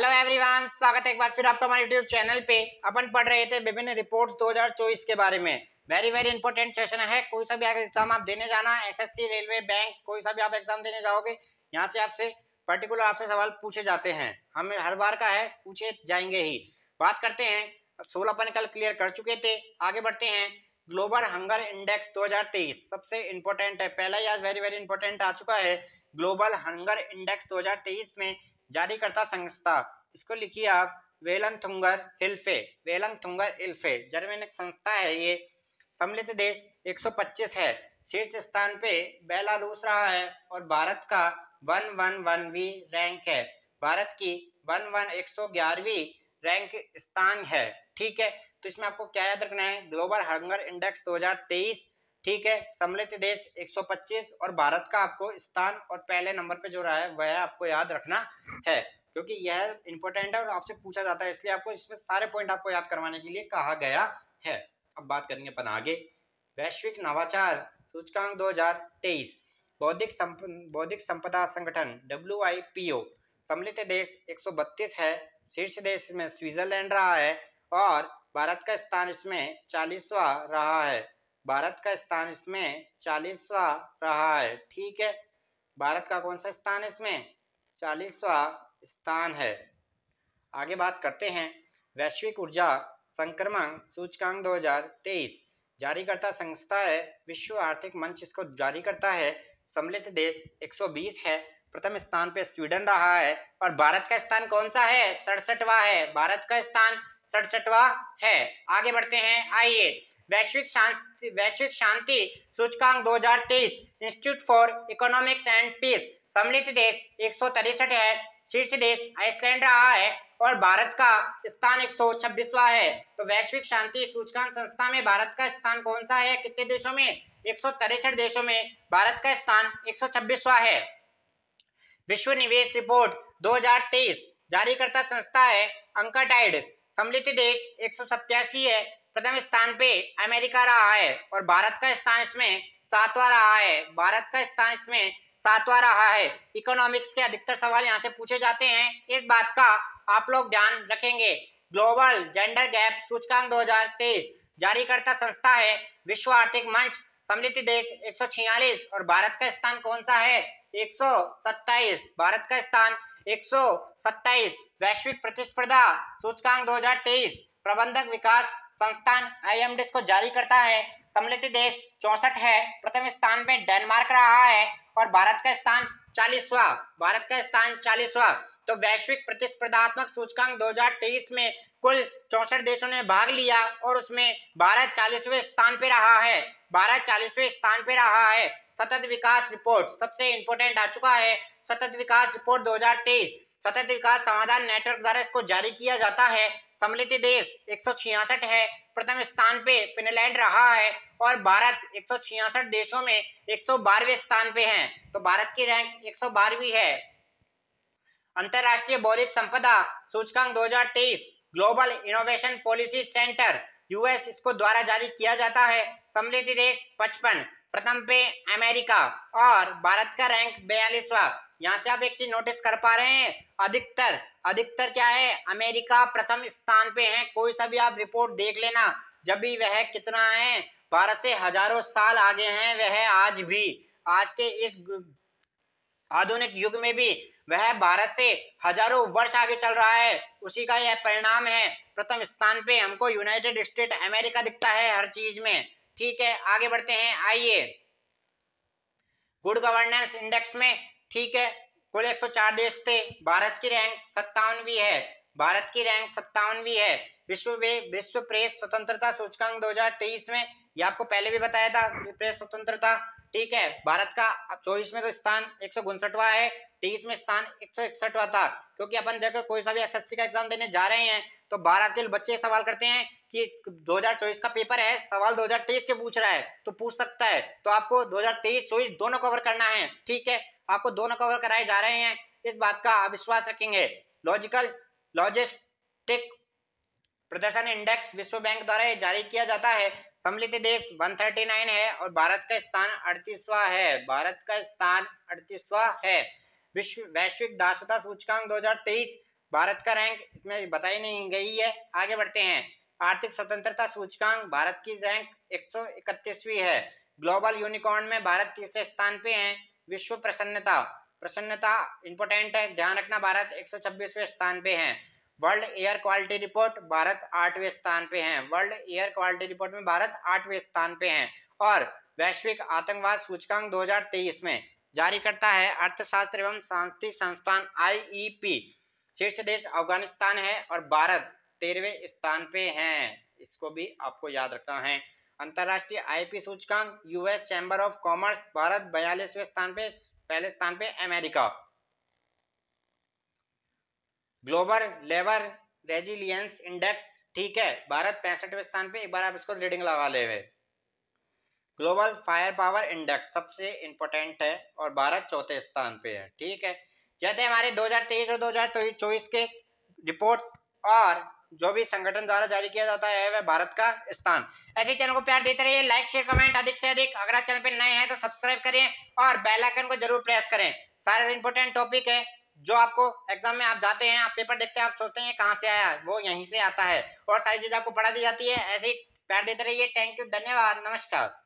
Hello everyone स्वागत है एक बार फिर आपका हमारे यूट्यूब चैनल पे। अपन पढ़ रहे थे विभिन्न रिपोर्ट्स 2024 के बारे में। वेरी वेरी इंपॉर्टेंट सेशन है। कोई सा भी एग्ज़ाम आप देने जाना एसएससी रेलवे बैंक कोई सा भी आप एग्ज़ाम देने जाओगे, यहाँ से आपसे पर्टिकुलर आपसे सवाल पूछे जाते हैं। हम हर बार का है, पूछे जाएँगे ही। बात करते हैं। सोलह अपन कल क्लियर कर चुके थे। आगे बढ़ते हैं। ग्लोबल हंगर इंडेक्स 2023 सबसे इंपॉर्टेंट है। पहला ही आज वेरी वेरी इंपॉर्टेंट आ चुका है। ग्लोबल हंगर इंडेक्स 2023 में जारीकर्ता संस्था। इसको लिखिए आप Welthungerhilfe Welthungerhilfe German एक संस्था है ये। सम्मिलित देश 125 है। शीर्ष स्थान पे बेलारूस रहा है और भारत का वन वन वन वी रैंक है। भारत की वन वन एक सौ ग्यारहवीं रैंक स्थान है। ठीक है तो इसमें आपको क्या याद रखना है? ग्लोबल हंगर इंडेक्स 2023 ठीक है सम्मिलित देश 125 और भारत का आपको स्थान और पहले नंबर पे जो रहा है वह आपको याद रखना है क्योंकि यह इंपॉर्टेंट है और आपसे पूछा जाता है इसलिए आपको इसमें सारे पॉइंट आपको याद करवाने के लिए कहा गया है। अब बात करेंगे अपन आगे। वैश्विक नवाचार सूचकांक 2023 बौद्धिक संप, बौद्धिक संपदा संगठन डब्ल्यू आई पी ओ सम्मिलित देश 132 है शीर्ष देश में स्विट्जरलैंड रहा है और भारत का स्थान इसमें चालीसवा रहा है। भारत का स्थान इसमें चालीसवा रहा है, ठीक है? भारत का कौन सा स्थान इसमें? चालीसवा स्थान है। आगे बात करते हैं। वैश्विक ऊर्जा संक्रमण सूचकांक 2023 जारी करता संस्था है, विश्व आर्थिक मंच इसको जारी करता है। सम्मिलित देश 120 है। प्रथम स्थान पे स्वीडन रहा है। और भारत का स्थान कौन सा है? सड़सठवा है। भारत का स्थान सड़सठवा है। आगे बढ़ते हैं, आइए। वैश्विक शांति वैश्विक शांति, सूचकांक 2023 institute for economics and peace सम्मिलित देश एक है, शीर्ष देश आइसलैंड रहा है और भारत का स्थान एक है। तो वैश्विक शांति सूचकांक संस्था में भारत का स्थान कौन सा है? कितने देशों में? एक देशों में भारत का स्थान एक है। विश्व निवेश रिपोर्ट 2023 जारी करता संस्था है अंकाटाइड। सम्मिलित देश एक है। प्रथम स्थान पे अमेरिका रहा है और भारत का स्थान इसमें सातवां रहा है। भारत का स्थान इसमें सातवां रहा है। इकोनॉमिक्स के अधिकतर सवाल यहाँ से पूछे जाते हैं। इस बात का आप लोग ध्यान रखेंगे। ग्लोबल जेंडर गैप सूचकांक 2023 जारी करता संस्था है। विश्व आर्थिक मंच सम्मिलित देश एक सौ छियालीस और भारत का स्थान कौन सा है? एक सौ सत्ताइस भारत का स्थान एक सौ सत्ताईस। वैश्विक प्रतिस्पर्धा, सूचकांक 2023 प्रबंधक विकास संस्थान आई को जारी करता है। सम्मिलित देश चौसठ है। प्रथम स्थान में डेनमार्क रहा है और भारत का स्थान चालीसवा, भारत का स्थान चालीसवा। तो वैश्विक प्रतिस्पर्धात्मक सूचकांक 2023 में कुल चौसठ देशों ने भाग लिया और उसमें भारत चालीसवें स्थान पे रहा है। भारत चालीसवें स्थान पे रहा है। सतत विकास रिपोर्ट सबसे इंपोर्टेंट आ चुका है। सतत विकास रिपोर्ट 2023 सतत विकास समाधान नेटवर्क द्वारा इसको जारी किया जाता है। सम्मिलित देश एक सौ छियासठ है। प्रथम स्थान पे फिनलैंड रहा है और भारत एक सौ छियासठ देशों में एक स्थान पे है। तो भारत की रैंक एक है। अंतरराष्ट्रीय बौद्धिक संपदा सूचकांक 2023 global innovation policy centre US इसको द्वारा जारी किया जाता है। सम्मिलित देश पचपन, प्रथम पे अमेरिका और भारत का रैंक बयालीसवा। यहाँ से आप एक चीज़ नोटिस कर पा रहे हैं। अधिकतर अधिकतर क्या है? अमेरिका प्रथम स्थान पे है। कोई सा भी आप रिपोर्ट देख लेना, जब भी वह कितना है भारत से हज़ारों साल आगे हैं वह आज भी। आज के इस आधुनिक युग में भी वह भारत से हज़ारों वर्ष आगे चल रहा है। उसी का यह परिणाम है, प्रथम स्थान पे हमको यूनाइटेड स्टेट अमेरिका दिखता है हर चीज़ में। ठीक है, आगे बढ़ते हैं, आइए। गुड गवर्नेंस इंडेक्स में ठीक है? कुल 104 देश थे। भारत की रैंक सत्तावनवी है। भारत की रैंक सत्तावनवी है। विश्व विश्व प्रेस स्वतंत्रता सूचकांक 2023 में। ये आपको पहले भी बताया था, प्रेस स्वतंत्रता। ठीक है? भारत का चौबीस में तो स्थान एक है। तेईस में स्थान एक था। क्योंकि अपन देखो, कोई सा भी एसएससी का एग्ज़ाम देने जा रहे हैं तो भारत के बच्चे सवाल करते हैं कि 2024 का पेपर है, सवाल 2023 के पूछ रहा है तो पूछ सकता है। तो आपको 2023-24 दोनों कवर करना है। ठीक है? आपको दोनों कवर कराए जा रहे हैं। इस बात का आप विश्वास रखेंगे। लॉजिकल लॉजिस्टिक प्रदर्शन इंडेक्स विश्व बैंक द्वारा जारी किया जाता है। सम्मिलित देश 139 है और भारत का स्थान अड़तीसवा है। भारत का स्थान अड़तीसवा है। विश्व, वैश्विक दासता सूचकांक 2023 भारत का रैंक इसमें बताई नहीं गई है। आगे बढ़ते हैं। आर्थिक स्वतंत्रता सूचकांक भारत की रैंक एक है। ग्लोबल यूनिकॉर्न में भारत तीसरे स्थान पे है। विश्व प्रसन्नता। प्रसन्नता इंपोर्टेंट है। ध्यान रखना, भारत एक स्थान पे है। World air quality report Bharat आठवें स्थान पे है। वर्ल्ड एयर क्वालिटी रिपोर्ट में भारत आठवें स्थान पे है। और वैश्विक आतंकवाद सूचकांक 2023 में जारी करता है अर्थशास्त्र एवं सांस्कृतिक संस्थान आईईपी शीर्ष देश अफ़गानिस्तान है और भारत तेरहवें स्थान पे है। इसको भी आपको याद रखना है। अंतरराष्ट्रीय आईपी सूचकांक US chamber of commerce, Bharat बयालीसवें स्थान पे, पहले स्थान पे America. Global labour resilience index, ठीक है, भारत पैंसठवें स्थान पे, एक बार आप इसको रीडिंग लगा ले ग्लोबल फायर पावर इंडेक्स सबसे इंपॉर्टेंट है और भारत चौथे स्थान पे है, ठीक है। थे हमारे 2023 और 2024 के रिपोर्ट्स और जो भी संगठन द्वारा जारी किया जाता है, वह भारत का स्थान। ऐसे चैनल को प्यार देते रहिए लाइक शेयर कमेंट अधिक से अधिक। अगर आप चैनल पे नए हैं तो सब्सक्राइब करें और बेल आइकन को ज़रूर प्रेस करें। सारे इंपॉर्टेंट टॉपिक है, जो आपको एग्ज़ाम में आप जाते हैं, आप पेपर देखते हैं, आप सोचते हैं, कहाँ से आया? वो यहीं से आता है। और सारी चीज़ आपको पढ़ा दी जाती है। ऐसे प्यार देते रहिए। थैंक यू धन्यवाद, नमस्कार।